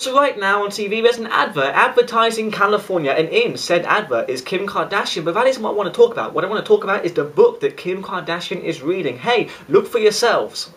So right now on TV there's an advert advertising California and in said advert is Kim Kardashian but that isn't what I want to talk about. What I want to talk about is the book that Kim Kardashian is reading. Hey, look for yourselves.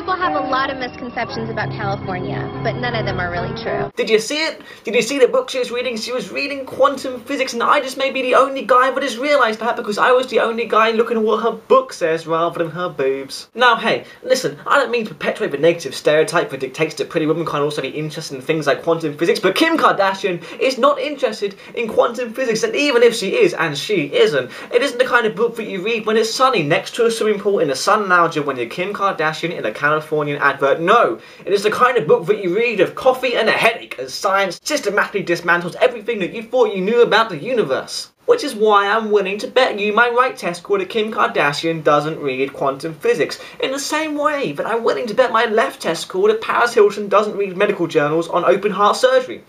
People have a lot of misconceptions about California, but none of them are really true. Did you see it? Did you see the book she was reading? She was reading quantum physics, and I just may be the only guy that has realised that because I was the only guy looking at what her book says rather than her boobs. Now, hey, listen, I don't mean to perpetuate the negative stereotype that dictates that pretty women can't also be interested in things like quantum physics, but Kim Kardashian is not interested in quantum physics, and even if she is, and she isn't, it isn't the kind of book that you read when it's sunny next to a swimming pool in a sun lounger when you're Kim Kardashian in a Californian advert. No, it is the kind of book that you read of coffee and a headache as science systematically dismantles everything that you thought you knew about the universe. Which is why I'm willing to bet you my right testicle that Kim Kardashian doesn't read quantum physics. In the same way that I'm willing to bet my left testicle that Paris Hilton doesn't read medical journals on open heart surgery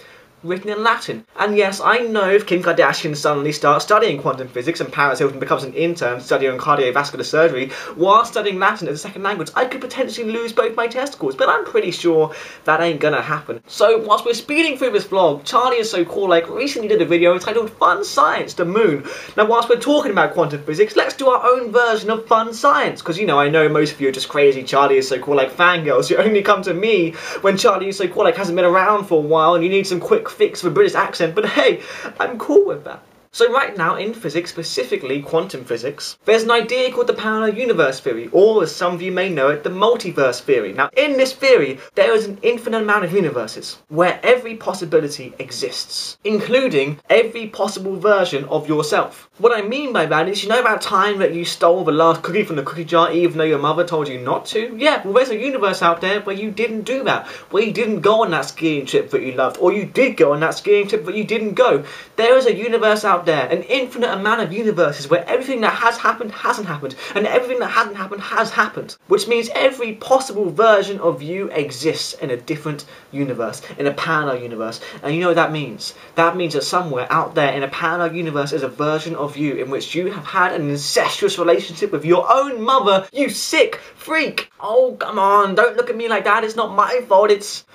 written in Latin. And yes, I know if Kim Kardashian suddenly starts studying quantum physics and Paris Hilton becomes an intern studying cardiovascular surgery while studying Latin as a second language, I could potentially lose both my testicles, but I'm pretty sure that ain't gonna happen. So whilst we're speeding through this vlog, Charlie is so cool like recently did a video entitled Fun Science to Moon. Now whilst we're talking about quantum physics, let's do our own version of fun science, because you know, I know most of you are just crazy Charlie is so cool like fangirls You only come to me when Charlie is so cool like hasn't been around for a while and you need some quick fix a British accent, but hey, I'm cool with that. So right now in physics, specifically quantum physics, there's an idea called the parallel universe theory, or as some of you may know it, the multiverse theory. Now in this theory, there is an infinite amount of universes, where every possibility exists, including every possible version of yourself. What I mean by that is, you know about time that you stole the last cookie from the cookie jar even though your mother told you not to? Yeah, well there's a universe out there where you didn't do that, where you didn't go on that skiing trip that you loved, or you did go on that skiing trip but you didn't go. There is a universe out there, an infinite amount of universes where everything that has happened hasn't happened, and everything that hasn't happened has happened. Which means every possible version of you exists in a different universe, in a parallel universe. And you know what that means? That means that somewhere out there in a parallel universe is a version of you in which you have had an incestuous relationship with your own mother, you sick freak! Oh, come on, don't look at me like that, it's not my fault, it's...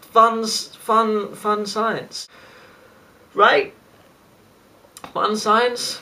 Fun, fun, fun science. Right? Fun science?